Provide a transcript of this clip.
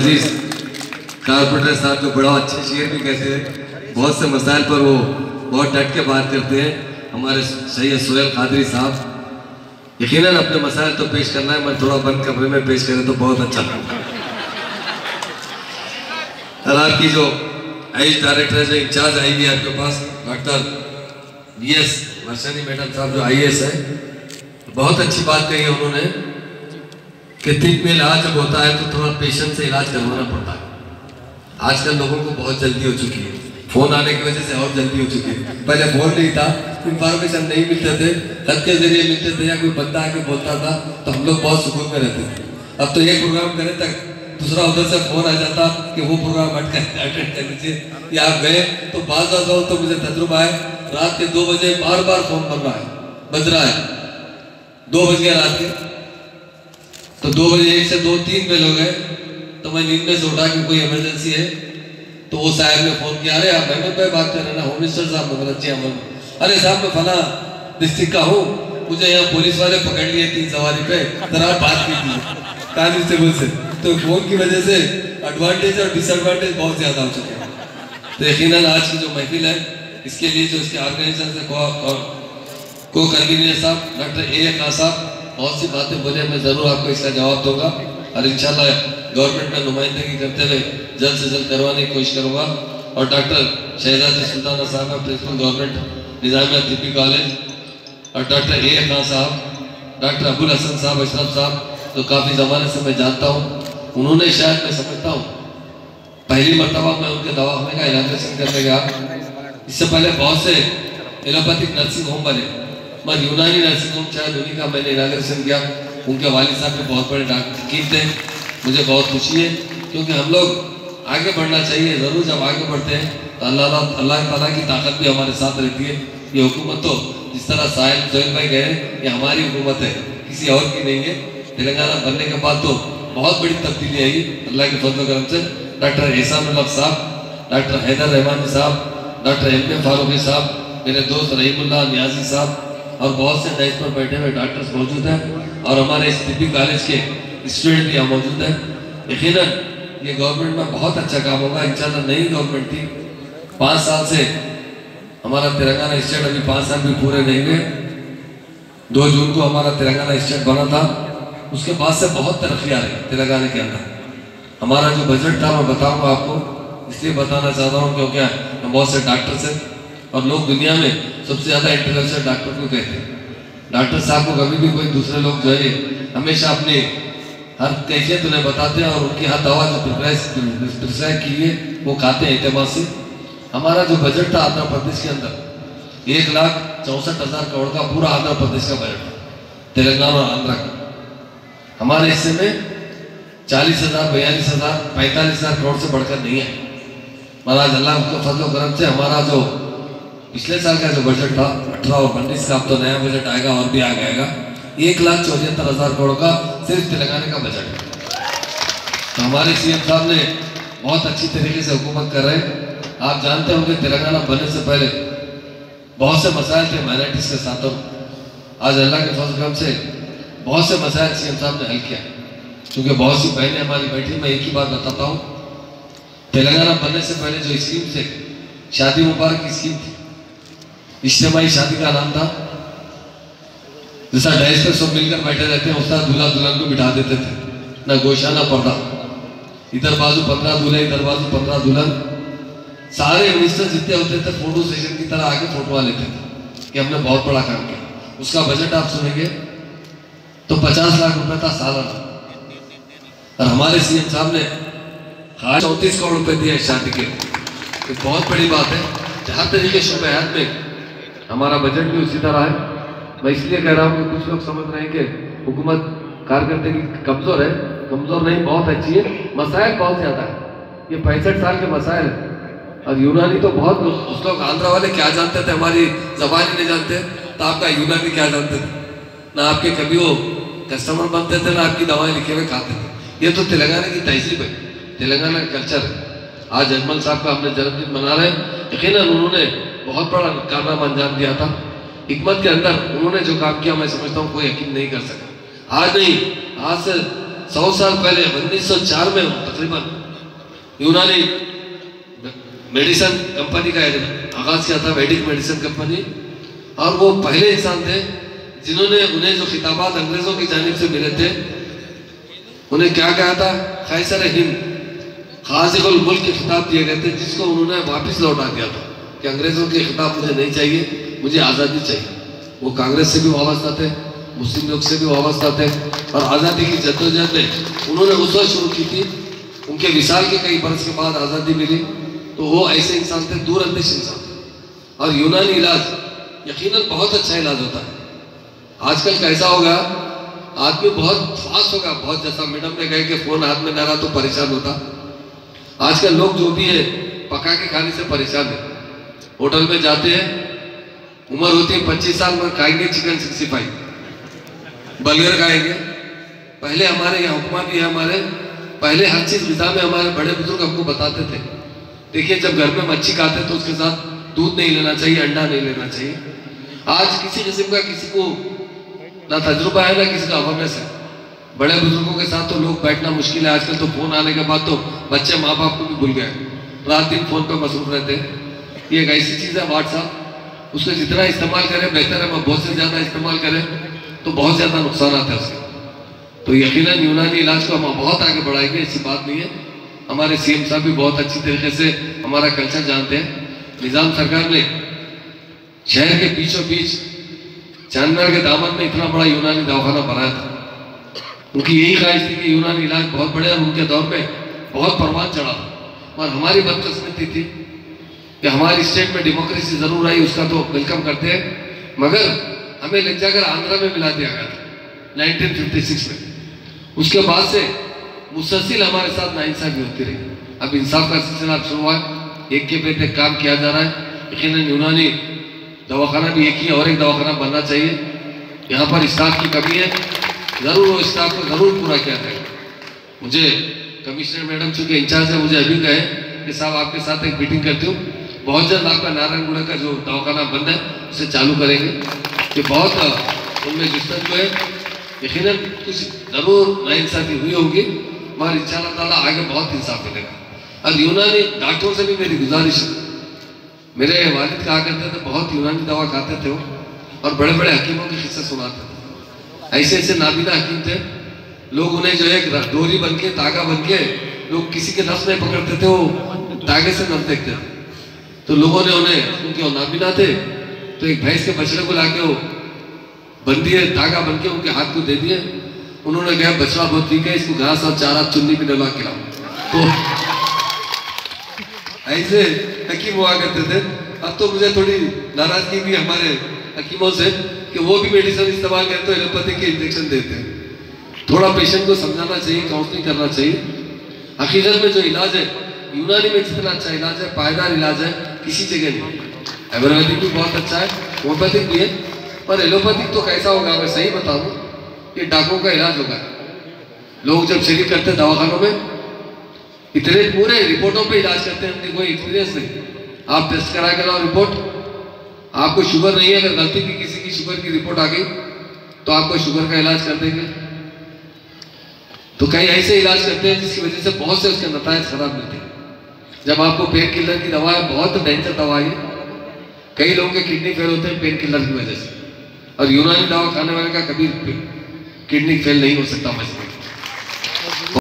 अज़ीज़ corporator साहब जो बड़ा अच्छे शेर भी कहते हैं। बहुत से मसाइल पर वो बहुत डट के बात करते हैं। हमारे सैयद सोहेल कादरी साहब, यकीनन अपने मसाइल तो पेश करना है, मैं थोड़ा बंद कमरे में पेश करें तो बहुत अच्छा लगता और आपकी जो आयुष डायरेक्टर जो इंचार्ज आई है आपके पास, doctor B S Varshney madam साहब जो आई है, बहुत अच्छी बात कही उन्होंने। कि ठीक में इलाज जब होता है तो थोड़ा पेशेंट से इलाज करवाना पड़ता है। आजकल लोगों को बहुत जल्दी हो चुकी है। फ़ोन आने की वजह से और जल्दी हो चुकी है। पहले फ़ोन नहीं था इंफॉर्मेशन नहीं मिलते थे खत के ज़रिए मिलते थे या कोई बंदा आके बोलता था तो हम लोग बहुत सुकून में रहते थे। अब तो ये प्रोग्राम करे तक दूसरा उधर से फ़ोन आ जाता कि वो प्रोग्राम अटेंड कर लीजिए। या गए तो बाज बाज तो मुझे तजुर्बा है। रात के दो बजे बार बार फ़ोन बन रहा है। बज रहा है। दो बज गया रात के। तो दो बजे एक से दो तीन बेल हो। गए तो मैं नींद में से उठा कि कोई इमरजेंसी है। तो वो साहब ने फ़ोन किया अरे आप मेहमद भाई बात कर रहे ना होम मिनिस्टर साहब ने बोला जी अमन अरे साहब मैं फला डिस्ट्रिक्ट का हूँ। मुझे यहाँ पुलिस वाले पकड़ लिए तीन सवारी पे। जरा बात की थी कांस्टेबल से तो फ़ोन की वजह से एडवांटेज और डिसएडवांटेज बहुत ज़्यादा हो चुके हैं। तो यकीन आज की जो महफिल है इसके लिए जो इसके ऑर्गेनाइजेशन से को, को कन्वीनियर साहब डॉक्टर ए खान साहब बहुत सी बातें बोले, मैं ज़रूर आपको इसका जवाब दूँगा। और इंशाल्लाह गवर्नमेंट में नुमाइंदगी करते हुए जल्द से जल्द करवाने की कोशिश करूँगा। और डॉक्टर शहजादी सुल्ताना साहब principal government, Nizamia Tibbi college. और डॉक्टर ए खान साहब, डॉक्टर अबुल हसन साहब, अशरफ साहब तो काफ़ी ज़माने से मैं जानता हूँ, उन्होंने शायद, मैं समझता हूँ, पहली मरतबा मैं उनके दवाखाने का इनाग्रेशन करने गया। इससे पहले बहुत से एलोपैथिक नर्सिंग होम बने। मगर यूनानी नर्सिंग होम शायद उन्हीं का मैंने इनाग्रेशन किया, उनके वालिद साहब के बहुत बड़े डॉक्टर थे। मुझे बहुत खुशी है, क्योंकि हम लोग आगे बढ़ना चाहिए, ज़रूर जब आगे बढ़ते हैं तो अल्लाह अल्लाह ताला की ताकत भी हमारे साथ रहती है। ये हुकूमत तो जिस तरह साहिल सोहेल भाई गए ये हमारी हुकूमत है, किसी और की नहीं है। तेलंगाना बनने के बाद तो बहुत बड़ी तब्दीली आई, अल्लाह के फजल करम से। डॉक्टर एहसान अल्लाह साहब, डॉक्टर हैदर रहमान साहब, डॉक्टर एम ए फारूकी साहब, मेरे दोस्त रहीमुल्ला न्याजी साहब और बहुत से डेस्क पर बैठे हुए डॉक्टर्स मौजूद हैं और हमारे इस तिब्बी कॉलेज के स्टूडेंट भी यहाँ मौजूद हैं। यकीन ये गवर्नमेंट में बहुत अच्छा काम होगा। इन इंशाल्लाह नई गवर्नमेंट थी। पाँच साल से हमारा तेलंगाना स्टेट अभी पाँच साल भी पूरे नहीं हुए। दो जून को हमारा तेलंगाना स्टेट बना था। उसके बाद से बहुत तरक्की आ रही तेलंगाना के अंदर। हमारा जो बजट था, मैं बताऊँगा आपको। इसलिए बताना चाहता हूँ क्योंकि हम बहुत से डॉक्टर्स हैं और लोग दुनिया में सबसे ज़्यादा इंटेलेक्चुअल डॉक्टर को कहते हैं डॉक्टर साहब को कभी भी कोई दूसरे लोग जो है हमेशा अपने हर कैफियत उन्हें बताते हैं और उनकी हर दवा जो प्रिस्क्राइब की है, वो खाते हैं एतमाद से। हमारा जो बजट था आंध्र प्रदेश के अंदर, एक लाख चौंसठ हज़ार करोड़ का पूरा आंध्र प्रदेश का बजट तेलंगाना और आंध्रा का। हमारे हिस्से में चालीस हज़ार, बयालीस हज़ार, पैंतालीस हज़ार करोड़ से बढ़कर नहीं है। महाराज अल्लाह के फजल करम से हमारा जो पिछले साल का जो बजट था अठारह और उन्नीस का अब तो नया बजट आएगा और भी आ जाएगा एक लाख चौहत्तर हज़ार करोड़ का सिर्फ़ तेलंगाना का बजट तो हमारे सीएम साहब ने बहुत अच्छी तरीके से हुकूमत कर रहे हैं। आप जानते होंगे, तेलंगाना बनने से पहले बहुत से मसाइल थे माइनॉरिटीज़ के साथ आज अल्लाह के फजल से बहुत से मसाइल सीएम साहब ने हल किया। क्योंकि बहुत सी बहनें हमारी बैठी मैं एक ही बात बताता हूँ। तेलंगाना बनने से पहले जो स्कीम थे शादी मुबारक की स्कीम थी इज्तमाही शादी का नाम था। जैसा डैश पे सब मिलकर बैठे रहते हैं उस तरह दूल्हा दुल्हन को बिठा देते थे। ना गोशा ना पर्दा, इधर बाजू पंद्रह दूल्हे, इधर बाजू पंद्रह दुल्हन। सारे मिनिस्टर जितने होते थे फ़ोटो सेशन की तरह आके फ़ोटो लेते थे कि हमने बहुत बड़ा काम किया। उसका बजट आप सुनेंगे तो पचास लाख रुपए था सालाना। और हमारे सीएम साहब ने चौंतीस करोड़ रुपए दिए शादी के। तो बहुत बड़ी बात है। जहाँ तरीके शुभ में हमारा बजट भी उसी तरह है। मैं इसलिए कह रहा हूँ कि कुछ लोग समझ रहे हैं कि हुकूमत कार्यकर्ता की कमज़ोर है। कमज़ोर नहीं, बहुत अच्छी है। मसाइल बहुत ज़्यादा है। ये पैंसठ साल के मसाइल है। और यूनानी तो बहुत उस लोग आंध्रा वाले क्या जानते थे? हमारी जबान नहीं जानते। तो आपका यूनानी क्या जानते थे? ना आपके कभी वो कस्टमर बनते थे, ना आपकी दवाएँ लिखे हुए खाते थे। ये तो तेलंगाना की तहजीब है। तेलंगाना कल्चर है। आज अजमल साहब का हमने जन्मदिन मना रहे हैं। यकीन उन्होंने बहुत बड़ा कारनामा अंजाम दिया था। हिकमत के अंदर उन्होंने जो काम किया, मैं समझता हूँ कोई यकीन नहीं कर सका। आज नहीं, आज से सौ साल पहले, उन्नीस सौ चार में तकरीबन यूनानी मेडिसिन कंपनी का आगाज़ किया था, वैदिक मेडिसिन कंपनी। और वो पहले इंसान थे जिन्होंने उन्हें जो खिताबात अंग्रेज़ों की जानब से मिले थे, उन्हें क्या कहा था? खैसर हिंद, खासिकुल मुल्क के खिताब दिए गए थे, जिसको उन्होंने वापस लौटा दिया था। कि अंग्रेज़ों के खिताब मुझे नहीं चाहिए, मुझे आज़ादी चाहिए। वो कांग्रेस से भी वाबस्ता थे, मुस्लिम लोग से भी वाबस्ता थे, और आज़ादी की जद्दोजहद में उन्होंने उस वक्त शुरू की थी। उनके विशाल के कई बरस के बाद आज़ादी मिली तो वो ऐसे इंसान थे दूर अंदेश इंसान थे। और यूनानी इलाज यकीनन बहुत अच्छा इलाज होता है। आजकल कैसा होगा, आदमी बहुत फास्ट होगा, बहुत जैसा मैडम ने कहे कि फ़ोन हाथ में ना रहा तो परेशान होता। आजकल लोग जो भी है, पका के खाने से परेशान है। होटल में जाते हैं, उम्र होती है पच्चीस साल में खाएँगे चिकन सिक्सटी फाइव बर्गर खाएँगे। पहले हमारे यहाँ हुक्मा भी है हमारे, पहले हर चीज़ गजा में हमारे बड़े बुज़ुर्ग हमको बताते थे। देखिए, जब घर में मच्छी खाते तो उसके साथ दूध नहीं लेना चाहिए, अंडा नहीं लेना चाहिए। आज किसी किस्म का किसी को ना तजुर्बा है, ना किसी का अवेयरनेस है। बड़े बुज़ुर्गों के साथ तो लोग बैठना मुश्किल है। आजकल तो फ़ोन आने के बाद तो बच्चे माँ बाप को भी भूल गए। रात दिन फ़ोन पर मसरूफ रहते हैं। ये एक ऐसी चीज़ है व्हाट्सअप उसको जितना इस्तेमाल करें, बेहतर है। बहुत से ज़्यादा इस्तेमाल करें तो बहुत ज़्यादा नुकसान आता है उसके। तो यकीन यूनानी इलाज को हम बहुत आगे बढ़ाएँगे, ऐसी बात नहीं है। हमारे सीएम साहब भी बहुत अच्छी तरीके से हमारा कल्चर जानते हैं। निज़ाम सरकार ने शहर के बीचों बीच चांदनगर के दामन में इतना बड़ा यूनानी दवाखाना बनाया था। उनकी यही ख्वाहिश थी कि यूनानी इलाज बहुत बड़े और उनके दौर में बहुत परवान चढ़ा। और हमारी बदकस्मती थी। कि हमारी स्टेट में डेमोक्रेसी ज़रूर आई, उसका तो वेलकम करते हैं। मगर हमें लग जाकर आंध्रा में मिला दिया गया था 1956 में। उसके बाद से मुसलसिल हमारे साथ नाइंसाफी होती रही। अब इंसाफ का सिलसिला शुरू हुआ एक के बेटे काम किया जा रहा है। यकीन यूनानी दवाखाना भी एक ही और एक दवाखाना बनना चाहिए। यहाँ पर स्टाफ की कमी है। ज़रूर वो स्टाफ को ज़रूर पूरा किया जाएगा। मुझे कमिश्नर मैडम चूँकि इंचार्ज है, मुझे अभी कहे कि साहब आपके साथ एक मीटिंग करती हूँ। बहुत जल्द आपका नारायणगुड़ा का जो दवाखाना बंद है, उसे चालू करेंगे। कि बहुत उनमें जिसमें जो है यकीन कुछ ज़रूर नाइंसाफ़ी हुई होगी। मगर इन ताला आगे बहुत इंसाफ मिलेगा। और यूनानी डॉक्टरों से भी मेरी गुजारिश है। मेरे वालिद कहा करते थे, बहुत यूनानी दवा खाते थे वो, और बड़े बड़े हकीमों के किस्से सुनाते थे। ऐसे ऐसे नाबीना हकीम थे। लोग उन्हें जो है डोरी बन के, तागा बन के, लोग किसी के नफ्स नहीं पकड़ते थे, वो तागे से नफ देखते थे। तो लोगों ने उन्हें क्योंकि वो नाबीना थे। तो एक भैंस के बछड़े को लाके वो बन दिए धागा बन के उनके हाथ को दे दिए। उन्होंने कहा, बछड़ा बहुत ठीक है, इसको घास और चारा चुन्नी भी डलवा के तो ऐसे हकीम हुआ करते थे। अब तो मुझे थोड़ी नाराज़गी भी हमारे हकीमों से कि वो भी मेडिसिन इस्तेमाल करते तो एलोपैथी के इंजेक्शन देते हैं। थोड़ा पेशेंट को समझाना चाहिए, काउंसलिंग करना चाहिए। हकीकत में जो इलाज है, यूनानी में जितना अच्छा इलाज है, पायदार इलाज है किसी जगह नहीं। एवरोपैथिक भी बहुत अच्छा है होम्योपैथिक भी है, पर एलोपैथिक तो कैसा होगा मैं सही बता दूँ ये डाकों का इलाज होगा। लोग जब शरीर करते हैं दवाखानों में, इतने पूरे रिपोर्टों पे इलाज करते हैं, उनकी कोई एक्सपीरियंस नहीं। आप टेस्ट करा के लाओ रिपोर्ट आपको शुगर नहीं है, अगर गलती की किसी की शुगर की रिपोर्ट आ गई तो आपको शुगर का इलाज कर देंगे। तो कई ऐसे इलाज करते हैं जिसकी वजह से बहुत से उसके नतज खराब मिलते हैं। जब आपको पेन किलर की दवा है, बहुत डेंजर दवा है कई लोगों के किडनी फेल होते हैं पेन किलर की वजह से। और यूनानी दवा खाने वाले का कभी किडनी फेल नहीं हो सकता मज़बूत।